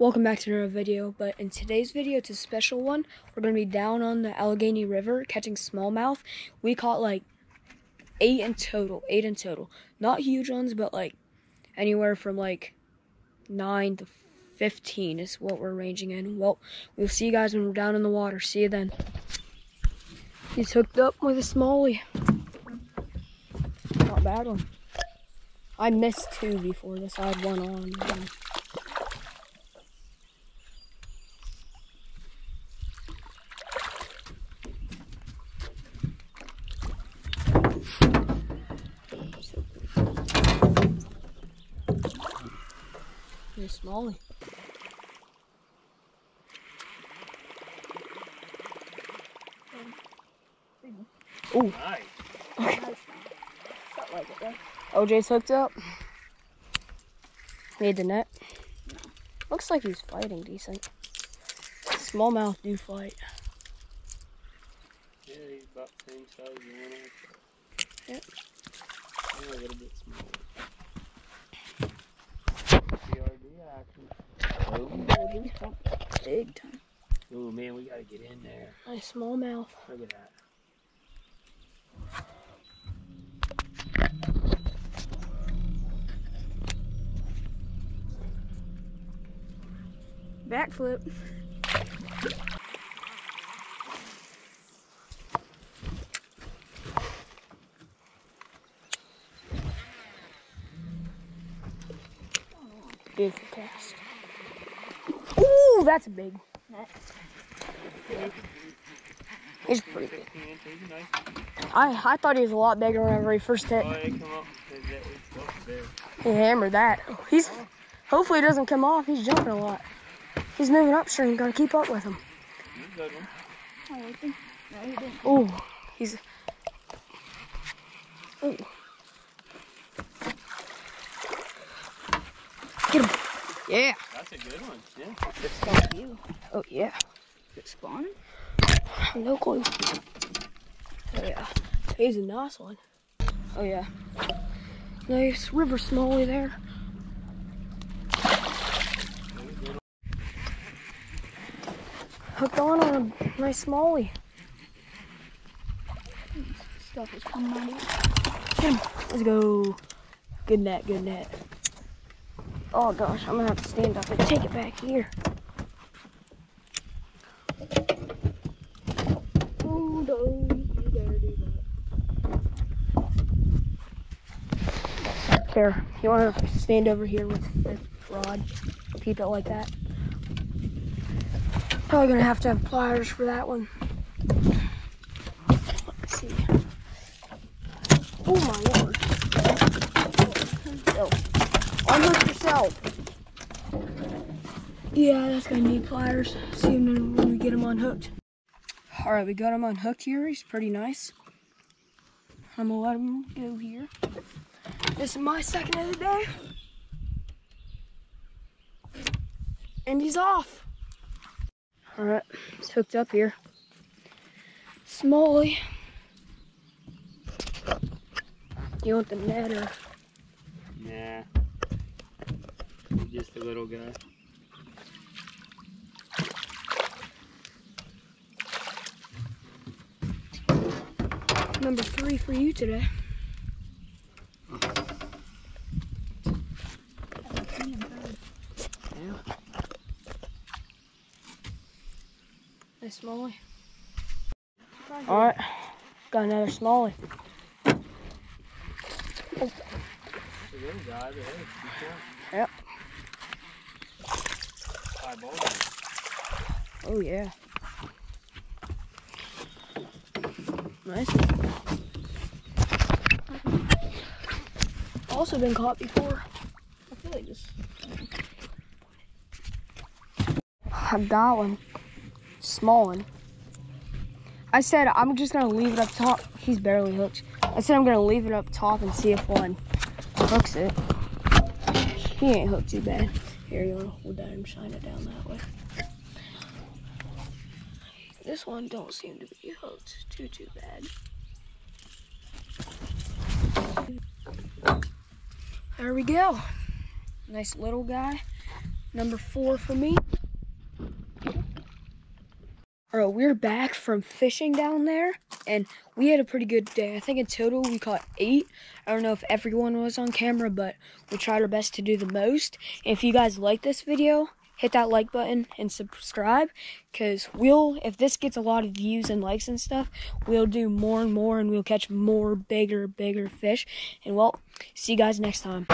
Welcome back to another video, but in today's video, it's a special one. We're going to be down on the Allegheny River catching smallmouth. We caught like eight in total, eight in total. Not huge ones, but like anywhere from like nine to 15 is what we're ranging in. Well, we'll see you guys when we're down in the water. See you then. He's hooked up with a smallie. Not bad one. I missed two before this. I had one on. Here's Smallie. Ooh. Nice. Felt like it. OJ's hooked up. Made the net. Looks like he's fighting decent. Smallmouth do fight. Yeah, he's about the same size as the one I shot. Yep. Only a little bit smaller. Action. Oh, he big time. Oh man, we gotta get in there. Nice smallmouth. Look at that. Backflip. Beautiful cast. Ooh, that's big. He's pretty big. 15 inches, nice. I I thought he was a lot bigger whenever he first hit. Oh. He hammered that. He's hopefully it doesn't come off. He's jumping a lot. He's moving upstream. Gotta keep up with him. He. Ooh, he's. Ooh. Get him. Yeah. That's a good one. Yeah. Fuck you. Oh yeah. Is it spawning? No clue. Oh yeah. He's a nice one. Oh yeah. Nice river smallie there. Hooked on on a nice smallie. Stuff is coming out of it. Let's go. Good net, good net. Oh gosh, I'm gonna have to stand up and take it back here. You. Here, you wanna stand over here with this rod? Keep it like that. Probably gonna have to have pliers for that one. Let's see. Oh my lord. Oh. Unhook yourself. Yeah, that's gonna need pliers. See him when we get him unhooked. All right, we got him unhooked here. He's pretty nice. I'm gonna let him go here. This is my second of the day. And he's off. All right, he's hooked up here. Smallie. You want the net or? Nah. Just a little guy. Number three for you today. Yeah. Nice smallie. All right, got another smallie. It's a little guy, but hey, keep going. Yep. Oh yeah. Nice. Also been caught before. I feel like this. I've got one. Small one. I said I'm just gonna leave it up top. He's barely hooked. I said I'm gonna leave it up top and see if one hooks it. He ain't hooked too bad. Here, you wanna hold that and shine it down that way. This one don't seem to be hooked too too bad. There we go. Nice little guy. number four for me. Right, we're back from fishing down there, and we had a pretty good day. I think in total we caught eight. I don't know if everyone was on camera, but we tried our best to do the most. If you guys like this video, hit that like button and subscribe, because we'll, if this gets a lot of views and likes and stuff, we'll do more and more, and we'll catch more bigger, bigger fish. And well, see you guys next time.